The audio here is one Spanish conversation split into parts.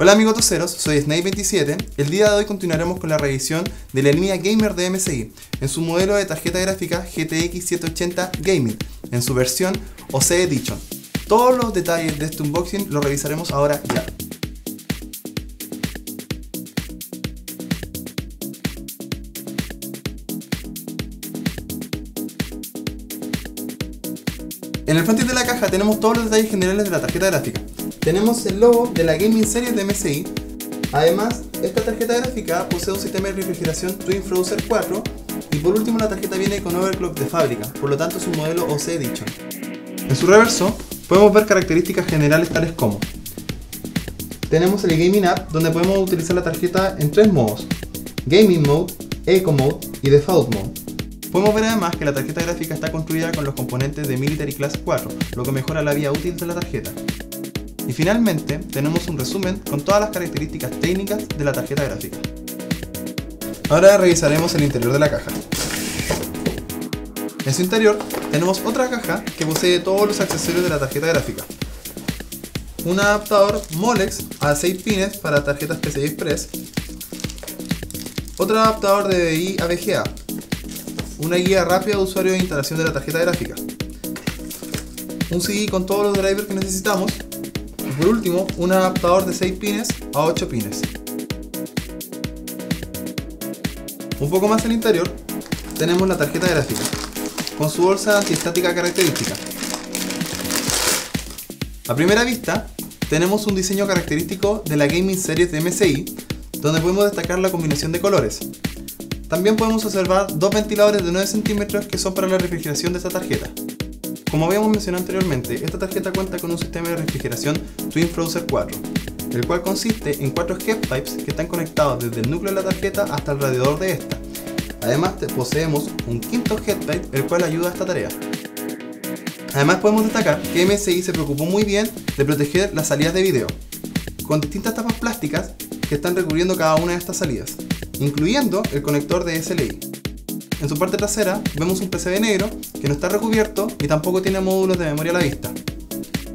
Hola amigos toceros, soy Snake27. El día de hoy continuaremos con la revisión de la línea Gamer de MSI en su modelo de tarjeta gráfica GTX 780 Gaming en su versión OC Edition. Todos los detalles de este unboxing los revisaremos ahora ya. En el frente de la caja tenemos todos los detalles generales de la tarjeta gráfica. Tenemos el logo de la Gaming Series de MSI. Además, esta tarjeta gráfica posee un sistema de refrigeración Twin Frozer 4 y por último la tarjeta viene con overclock de fábrica, por lo tanto es un modelo OC Edition. En su reverso podemos ver características generales tales como tenemos el Gaming App donde podemos utilizar la tarjeta en tres modos, Gaming Mode, Eco Mode y Default Mode. Podemos ver además que la tarjeta gráfica está construida con los componentes de Military Class 4, lo que mejora la vida útil de la tarjeta. Y finalmente tenemos un resumen con todas las características técnicas de la tarjeta gráfica. Ahora revisaremos el interior de la caja. En su interior tenemos otra caja que posee todos los accesorios de la tarjeta gráfica. Un adaptador Molex a 6 pines para tarjetas PCI Express. Otro adaptador de DVI a VGA. Una guía rápida de usuario de instalación de la tarjeta gráfica. Un CD con todos los drivers que necesitamos por último, un adaptador de 6 pines a 8 pines. Un poco más el interior, tenemos la tarjeta gráfica, con su bolsa antiestática característica. A primera vista, tenemos un diseño característico de la Gaming Series de MSI, donde podemos destacar la combinación de colores. También podemos observar dos ventiladores de 9 centímetros que son para la refrigeración de esta tarjeta. Como habíamos mencionado anteriormente, esta tarjeta cuenta con un sistema de refrigeración Twin Frozer 4, el cual consiste en cuatro head pipes que están conectados desde el núcleo de la tarjeta hasta el radiador de esta. Además poseemos un quinto head pipe el cual ayuda a esta tarea. Además podemos destacar que MSI se preocupó muy bien de proteger las salidas de video, con distintas tapas plásticas que están recubriendo cada una de estas salidas, incluyendo el conector de SLI. En su parte trasera vemos un PCB negro que no está recubierto y tampoco tiene módulos de memoria a la vista.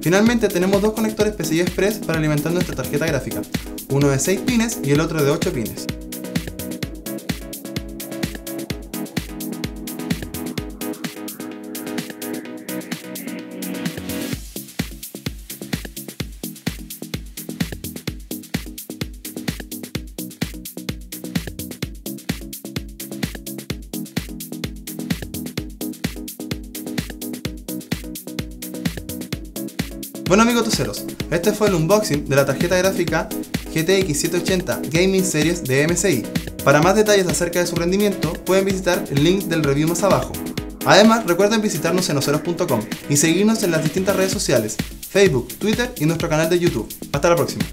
Finalmente tenemos dos conectores PCI Express para alimentar nuestra tarjeta gráfica, uno de 6 pines y el otro de 8 pines. Bueno amigos toceros, este fue el unboxing de la tarjeta gráfica GTX 780 Gaming Series de MSI. Para más detalles acerca de su rendimiento, pueden visitar el link del review más abajo. Además, recuerden visitarnos en oceros.com y seguirnos en las distintas redes sociales, Facebook, Twitter y nuestro canal de YouTube. Hasta la próxima.